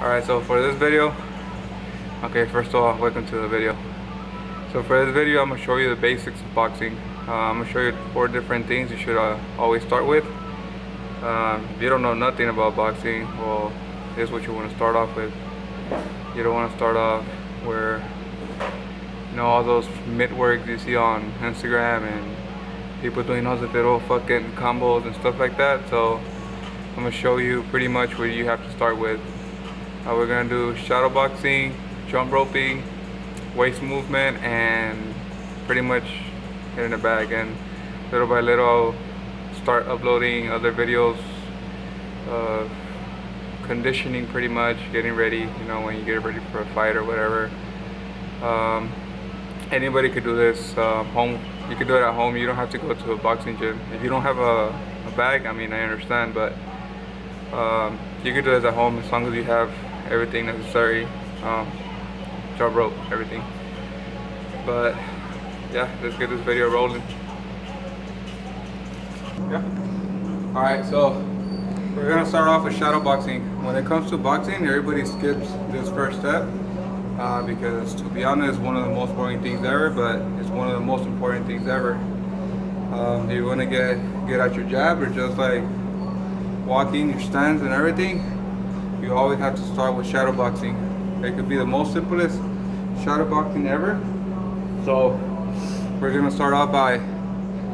Alright, so for this video, okay, first of all, welcome to the video. So for this video, I'm going to show you the basics of boxing. Uh, I'm going to show you four different things you should uh, always start with. Um, if you don't know nothing about boxing, well, here's what you want to start off with. You don't want to start off where, you know, all those mitt works you see on Instagram and people doing all the little fucking combos and stuff like that. So I'm going to show you pretty much what you have to start with. Uh, we're to do shadow boxing, jump roping, waist movement, and pretty much in the bag. And little by little, I'll start uploading other videos, uh, conditioning pretty much, getting ready, you know, when you get ready for a fight or whatever. Um, anybody could do this uh, home. You can do it at home. You don't have to go to a boxing gym. If you don't have a, a bag, I mean, I understand, but um, you can do this at home as long as you have everything necessary, um, jump rope, everything. But yeah, let's get this video rolling. Yeah. All right, so we're gonna start off with shadow boxing. When it comes to boxing, everybody skips this first step uh, because, to be honest, it's one of the most boring things ever. But it's one of the most important things ever. Um, you want to get get out your jab or just like walking your stance and everything, you always have to start with shadow boxing. It could be the most simplest shadow boxing ever. So we're gonna start off by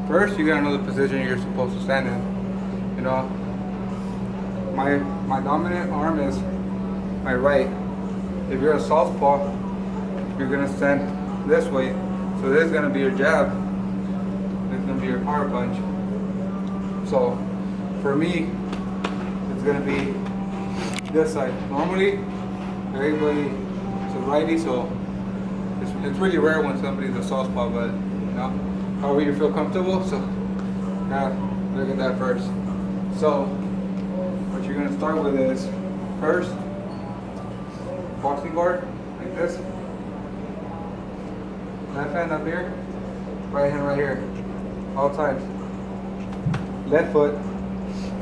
first you gotta know the position you're supposed to stand in. You know, my my dominant arm is my right. If you're a southpaw, you're gonna stand this way. So this is gonna be your jab. This is gonna be your power punch. So for me, it's gonna be this side. Normally, everybody is a righty, so it's, it's really rare when somebody's a southpaw, but you know, however you feel comfortable. So, yeah, look at that first. So, what you're gonna start with is first boxing guard like this. Left hand up here, right hand right here, all times. Left foot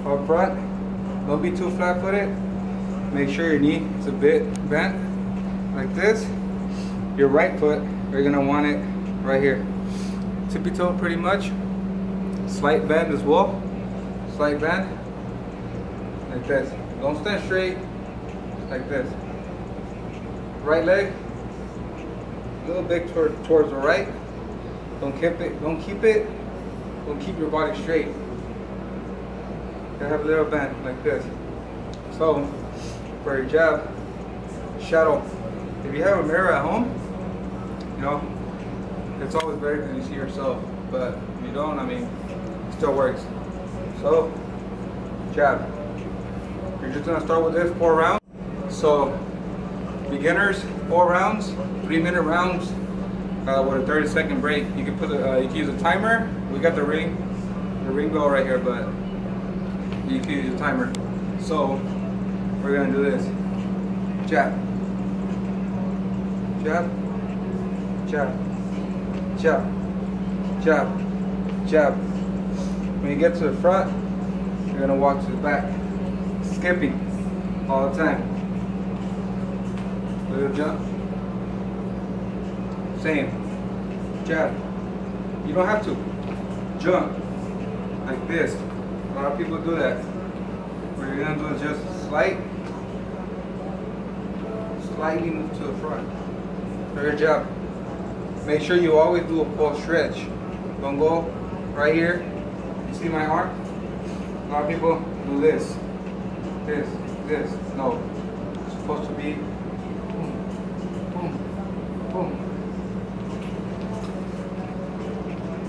up front. Don't be too flat-footed. Make sure your knee is a bit bent, like this. Your right foot, you're gonna want it right here. Tippy toe pretty much. Slight bend as well. Slight bend, like this. Don't stand straight, like this. Right leg, a little bit toward, towards the right. Don't keep it, don't keep it, don't keep your body straight. You have a little bend like this. So, for your jab, shadow. If you have a mirror at home, you know, it's always better than you see yourself. But if you don't, I mean, it still works. So, jab. You're just gonna start with this four rounds. So, beginners, four rounds, three minute rounds uh, with a 30 second break. You can put a, uh, you can use a timer. We got the ring, the ring bell right here, but you can use a timer. So, we're gonna do this. Jab. Jab. Jab. Jab. Jab. Jab. When you get to the front, you're gonna walk to the back. Skipping all the time. Little jump. Same. Jab. You don't have to. Jump. Like this. A lot of people do that. What you're gonna do is just slight, slightly move to the front. Very job. Make sure you always do a full stretch. Don't go right here. You see my arm? A lot of people do this, this, this. No, it's supposed to be boom, boom, boom.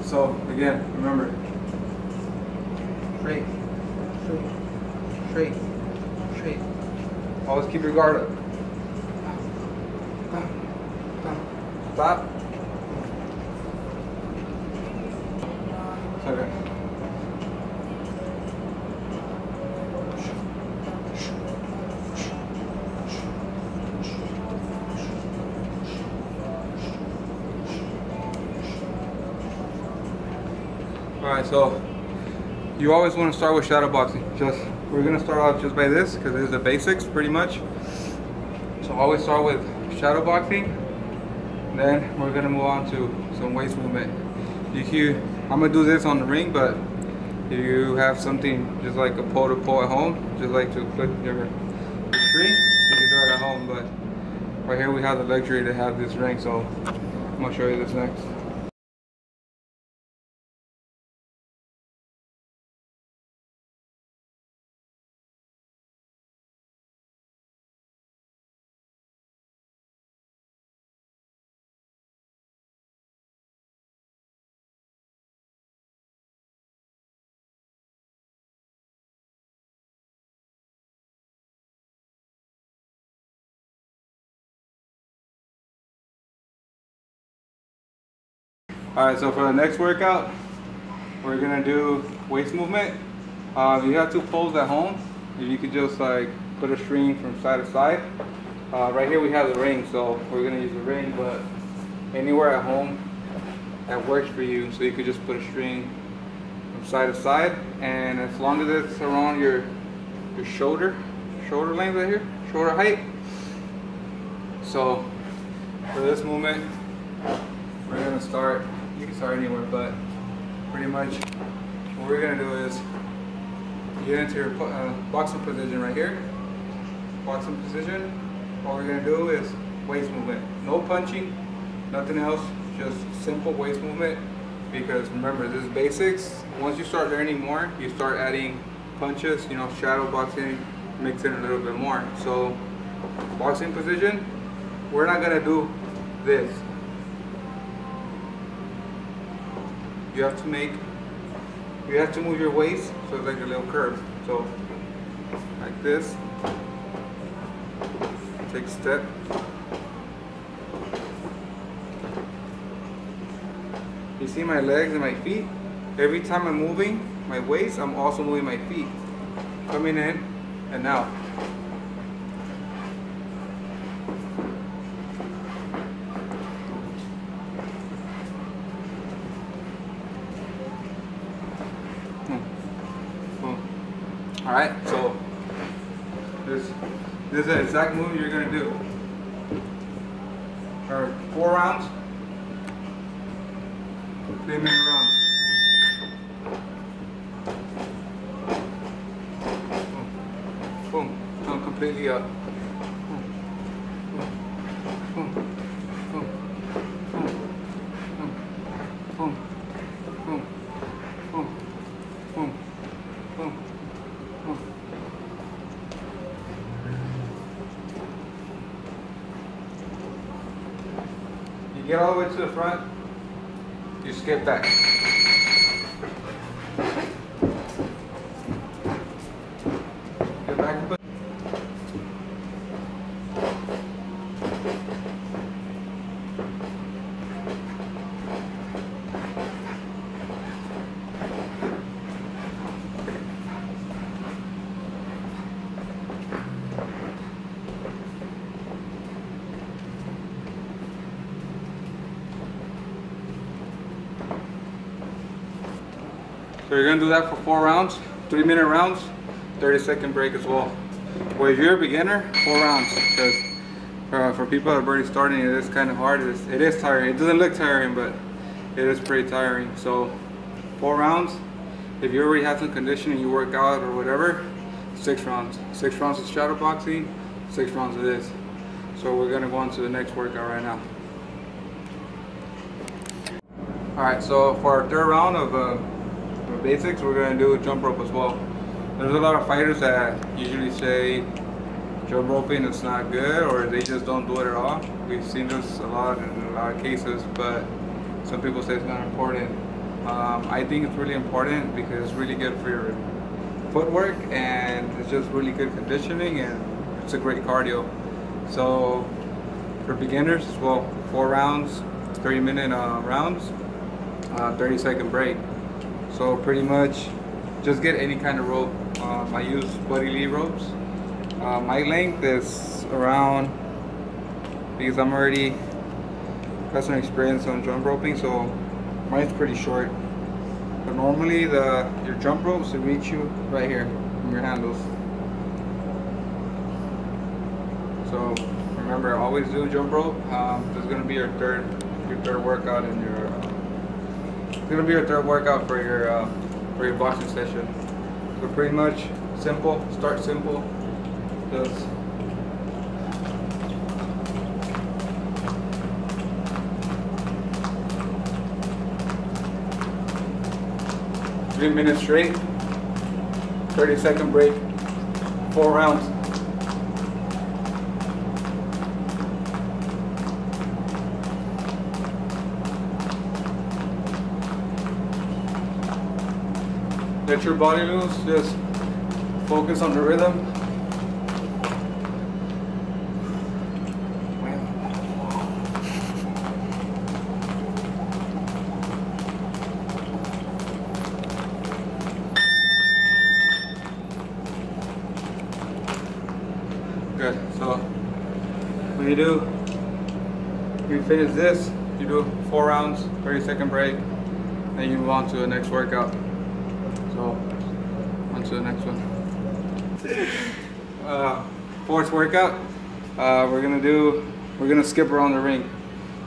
So again, remember, straight, straight, straight, straight. Always keep your guard up. Stop. Okay. All right, so you always want to start with shadow boxing. Just we're gonna start off just by this because it is the basics pretty much. So always start with shadow boxing. Then we're gonna move on to some waist movement. You can, I'm gonna do this on the ring, but if you have something just like a pole to pole at home, just like to put your string, you can do it at home. But right here we have the luxury to have this ring, so I'm gonna show you this next. All right, so for the next workout, we're gonna do waist movement. Um, you have two poles at home. You could just like put a string from side to side. Uh, right here we have the ring, so we're gonna use the ring, but anywhere at home that works for you. So you could just put a string from side to side, and as long as it's around your your shoulder, shoulder length right here, shoulder height. So for this movement, we're gonna start you can start anywhere, but pretty much what we're gonna do is get into your uh, boxing position right here. Boxing position. What we're gonna do is waist movement. No punching, nothing else, just simple waist movement. Because remember, this is basics. Once you start learning more, you start adding punches, you know, shadow boxing, mix in a little bit more. So, boxing position, we're not gonna do this. You have to make, you have to move your waist so it's like a little curve. So, like this, take a step. You see my legs and my feet? Every time I'm moving my waist, I'm also moving my feet. Coming in and out. All right, so this, this is the exact move you're gonna do. Or four rounds, three minute rounds. Boom, boom, come completely up. Get all the way to the front, you skip that. Get back So you're gonna do that for four rounds, three minute rounds, 30 second break as well. Well, if you're a beginner, four rounds, because uh, for people that are already starting, it is kind of hard. It is, it is tiring. It doesn't look tiring, but it is pretty tiring. So four rounds. If you already have some conditioning, you work out or whatever, six rounds. Six rounds of shadow boxing, six rounds of this. So we're gonna go on to the next workout right now. All right, so for our third round of uh, basics, we're gonna do jump rope as well. There's a lot of fighters that usually say jump roping is not good or they just don't do it at all. We've seen this a lot in a lot of cases, but some people say it's not important. Um, I think it's really important because it's really good for your footwork and it's just really good conditioning and it's a great cardio. So for beginners, well, four rounds, 30 minute uh, rounds, uh, 30 second break. So pretty much just get any kind of rope. Um, I use Buddy Lee ropes. Uh, my length is around, because I'm already got some experience on jump roping, so mine's pretty short. But normally the your jump ropes will reach you right here from your handles. So remember, always do jump rope. Um, this is gonna be your third, your third workout in your. It's gonna be your third workout for your uh, for your boxing session. So pretty much simple. Start simple. Just three minutes straight. 30 second break. Four rounds. Let your body loose, just focus on the rhythm. Good, so when you do, you finish this, you do four rounds, 30 second break, then you move on to the next workout. So, on to the next one. Uh, fourth workout, uh, we're gonna do, we're gonna skip around the ring.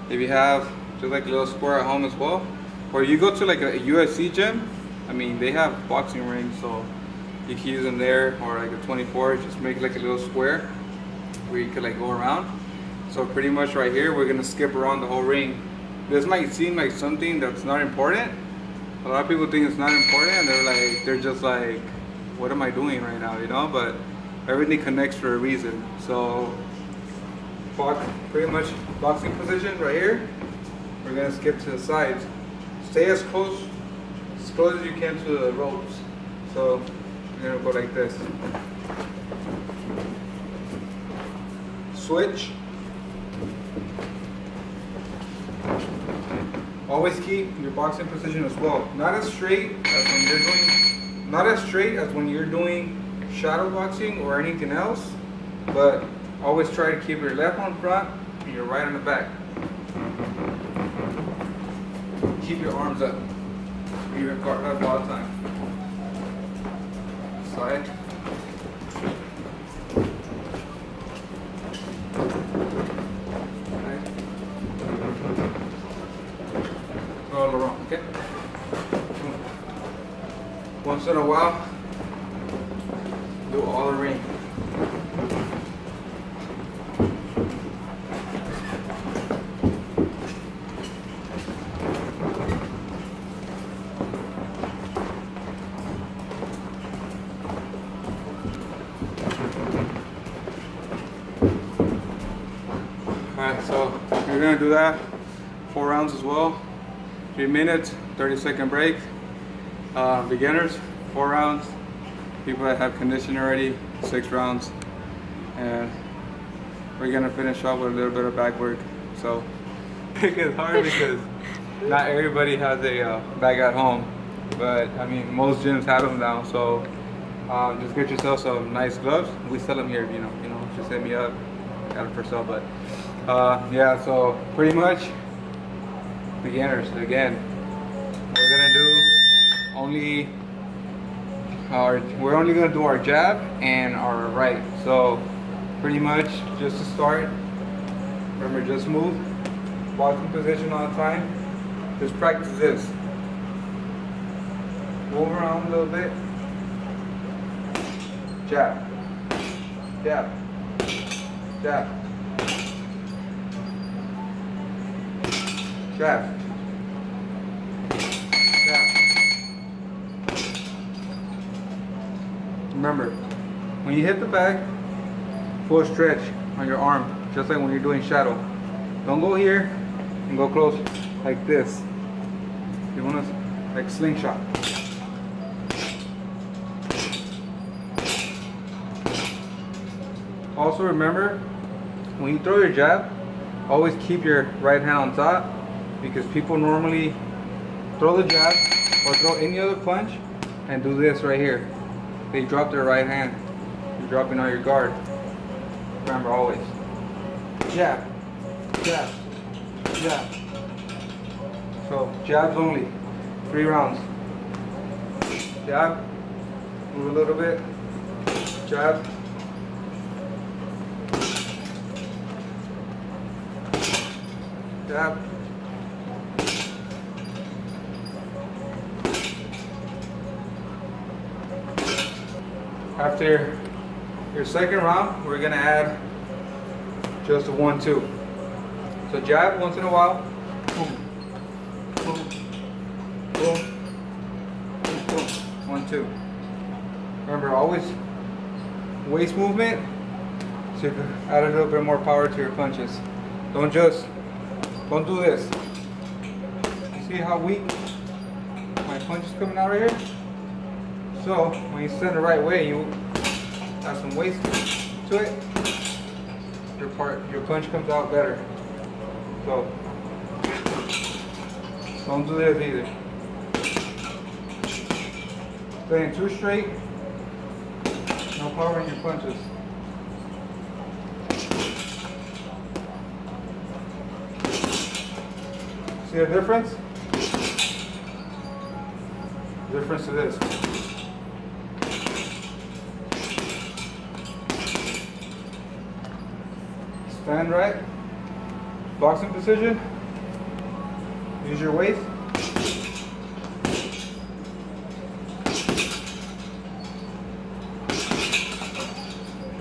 If you have just like a little square at home as well, or you go to like a UFC gym, I mean, they have boxing rings, so you can use them there, or like a 24, just make like a little square where you could like go around. So pretty much right here, we're gonna skip around the whole ring. This might seem like something that's not important, a lot of people think it's not important. And they're like they're just like what am i doing right now you know? But everything connects for a reason. So box pretty much boxing position right here. We're gonna skip to the sides. Stay as close as close as you can to the ropes. So we're gonna go like this. Switch Always keep your boxing position as well. Not as straight as when you're doing, not as straight as when you're doing shadow boxing or anything else, but always try to keep your left on front and your right on the back. Keep your arms up. Your guard up all the time. Side. In a while, do all the ring. Alright, so you're gonna do that four rounds as well three minutes, 30 second break. Uh, beginners, four rounds. People that have conditioning already, six rounds. And we're gonna finish off with a little bit of bag work. So it's hard because not everybody has a uh, bag at home. But I mean, most gyms have them now. So um, just get yourself some nice gloves. We sell them here, you know, you know, just hit me up. Got them for sale, but uh, yeah, so pretty much beginners again we're gonna do only our we're only gonna do our jab and our right. So pretty much just to start remember just move boxing position all the time. Just practice this. Move around a little bit. Jab. Jab. Jab. Jab. Remember, when you hit the bag, full stretch on your arm, just like when you're doing shadow. Don't go here and go close like this. You want to like slingshot. Also remember, when you throw your jab, always keep your right hand on top because people normally throw the jab or throw any other punch and do this right here. They drop their right hand. You're dropping on your guard. Remember always. Jab, jab, jab. So jabs only. Three rounds. Jab. Move a little bit. Jab. jab. After your second round, we're gonna add just a one, two. So jab once in a while, boom, boom, boom, boom, boom, one, two. Remember, always waist movement, so you can add a little bit more power to your punches. Don't just, don't do this. See how weak my punch is coming out right here? So, when you send the right way, you add some waist to it, your part, your punch comes out better. So, don't do this either. Staying too straight, no power in your punches. See the difference? Difference to this. Stand right. Boxing position. Use your waist.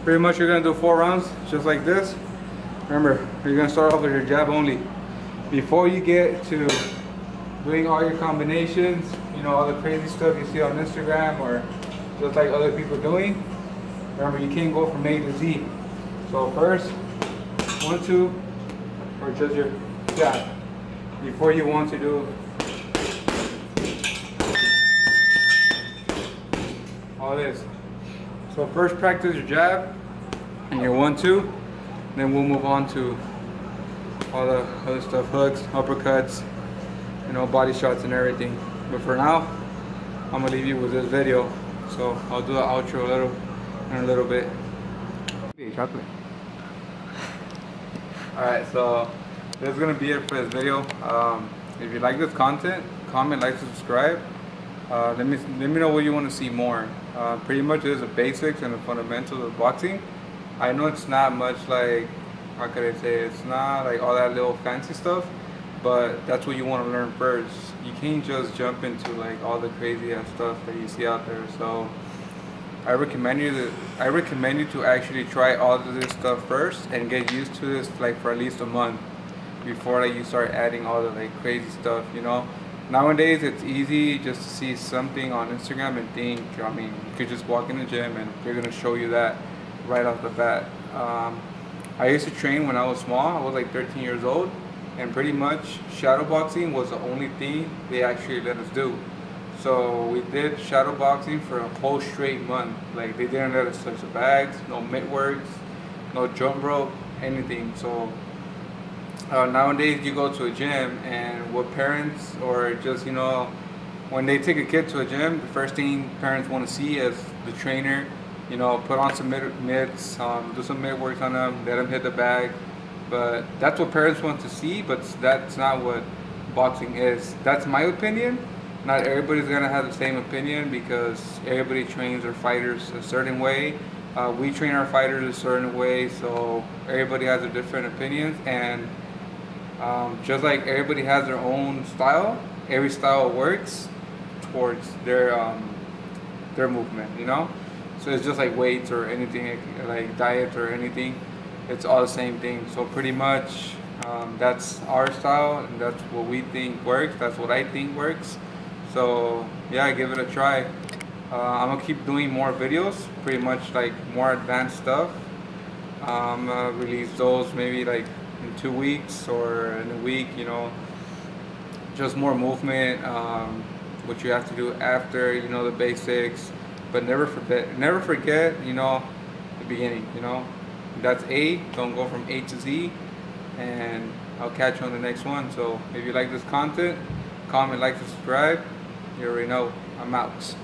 Pretty much you're gonna do four rounds just like this. Remember, you're gonna start off with your jab only. Before you get to doing all your combinations, you know, all the crazy stuff you see on Instagram or just like other people doing, remember you can't go from A to Z. So first, one, two, or just your jab. Before you want to do all this. So first practice your jab and your one, two, then we'll move on to all the other stuff, hooks, uppercuts, you know, body shots and everything. But for now, I'm gonna leave you with this video. So I'll do the outro a little in a little bit. Chocolate. Alright, so this is gonna be it for this video. Um, if you like this content, comment, like, subscribe. Uh, let me let me know what you want to see more. Uh, pretty much is the basics and the fundamentals of boxing. I know it's not much like how could I say it's not like all that little fancy stuff, but that's what you want to learn first. You can't just jump into like all the crazy ass stuff that you see out there. So I recommend you to I recommend you to actually try all of this stuff first and get used to this like for at least a month before like you start adding all the like crazy stuff. You know nowadays it's easy just to see something on Instagram and think, I mean, you could just walk in the gym and they're gonna show you that right off the bat. Um, I used to train when I was small, I was like 13 years old, and pretty much shadow boxing was the only thing they actually let us do. So we did shadow boxing for a whole straight month. Like they didn't let us touch the bags, no mitt works, no jump rope, anything. So uh, nowadays you go to a gym and what parents or just you know when they take a kid to a gym the first thing parents want to see is the trainer you know put on some mitts um, do some mitt on them let them hit the bag but that's what parents want to see but that's not what boxing is that's my opinion not everybody's gonna have the same opinion because everybody trains their fighters a certain way uh, we train our fighters a certain way so everybody has a different opinions and um, just like everybody has their own style, every style works towards their um, their movement, you know. So it's just like weights or anything like diet or anything. It's all the same thing. So pretty much um, that's our style and that's what we think works. That's what I think works. So yeah, give it a try. Uh, I'm gonna keep doing more videos, pretty much like more advanced stuff. I'm gonna release those maybe like in two weeks or in a week, you know, just more movement, um, what you have to do after, you know, the basics, but never forget, never forget, you know, the beginning, you know, that's A, don't go from A to Z, and I'll catch you on the next one. So if you like this content, comment, like, subscribe, you already know, I'm out.